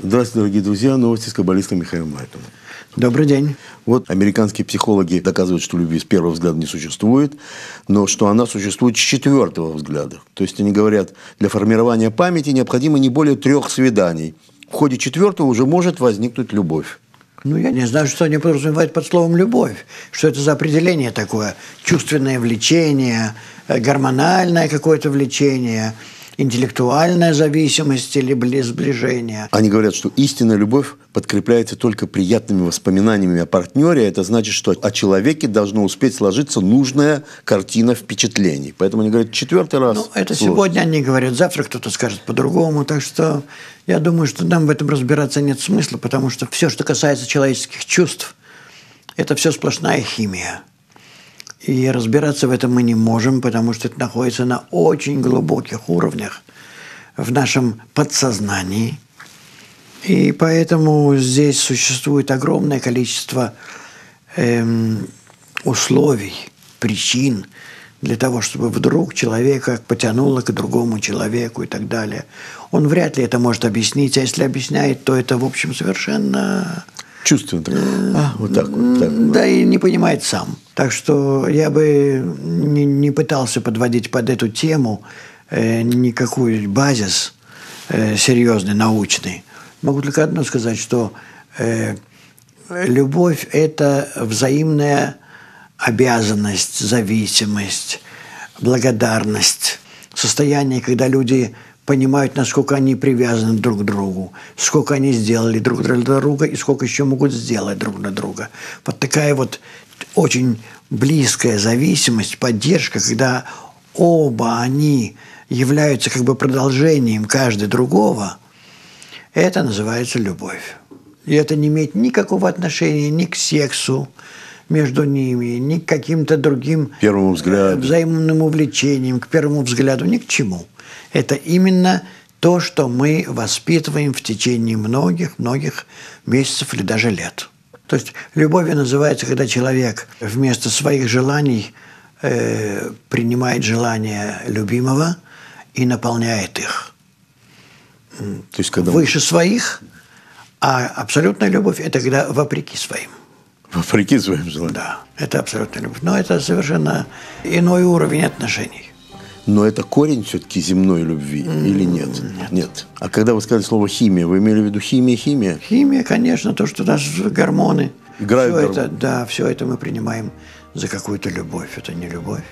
Здравствуйте, дорогие друзья. Новости с каббалистом Михаилом Майтовым. Добрый день. Вот американские психологи доказывают, что любви с первого взгляда не существует, но что она существует с четвертого взгляда. То есть они говорят, для формирования памяти необходимо не более трех свиданий. В ходе четвертого уже может возникнуть любовь. Ну, я не знаю, что они подразумевают под словом «любовь». Что это за определение такое? Чувственное влечение, э, гормональное какое-то влечение – интеллектуальная зависимость или сближение. Они говорят, что истинная любовь подкрепляется только приятными воспоминаниями о партнере. Это значит, что о человеке должно успеть сложиться нужная картина впечатлений. Поэтому они говорят четвертый раз. Ну, это сложно. сегодня они говорят, завтра кто-то скажет по-другому. Так что я думаю, что нам в этом разбираться нет смысла, потому что все, что касается человеческих чувств, это все сплошная химия. И разбираться в этом мы не можем, потому что это находится на очень глубоких уровнях в нашем подсознании. И поэтому здесь существует огромное количество эм, условий, причин для того, чтобы вдруг человека потянуло к другому человеку и так далее. Он вряд ли это может объяснить, а если объясняет, то это, в общем, совершенно Чувственно так. А, вот так вот. Так. Да и не понимает сам. Так что я бы не, не пытался подводить под эту тему э, никакой базис э, серьезный, научный. Могу только одно сказать, что э, любовь – это взаимная обязанность, зависимость, благодарность, состояние, когда люди понимают, насколько они привязаны друг к другу, сколько они сделали друг для друга и сколько еще могут сделать друг для друга. Вот такая вот очень близкая зависимость, поддержка, когда оба они являются как бы продолжением каждый другого, это называется любовь. И это не имеет никакого отношения ни к сексу между ними, ни к каким-то другим взаимным увлечениям, к первому взгляду, ни к чему это именно то, что мы воспитываем в течение многих-многих месяцев или даже лет. То есть любовью называется, когда человек вместо своих желаний э, принимает желания любимого и наполняет их. То есть, когда Выше своих, а абсолютная любовь – это когда вопреки своим. Вопреки своим желаниям? Да, это абсолютная любовь. Но это совершенно иной уровень отношений. Но это корень все-таки земной любви или нет? нет? Нет. А когда вы сказали слово химия, вы имели в виду химия, химия? Химия, конечно, то, что наши гормоны. Играют все гормоны. это, да, все это мы принимаем за какую-то любовь. Это не любовь.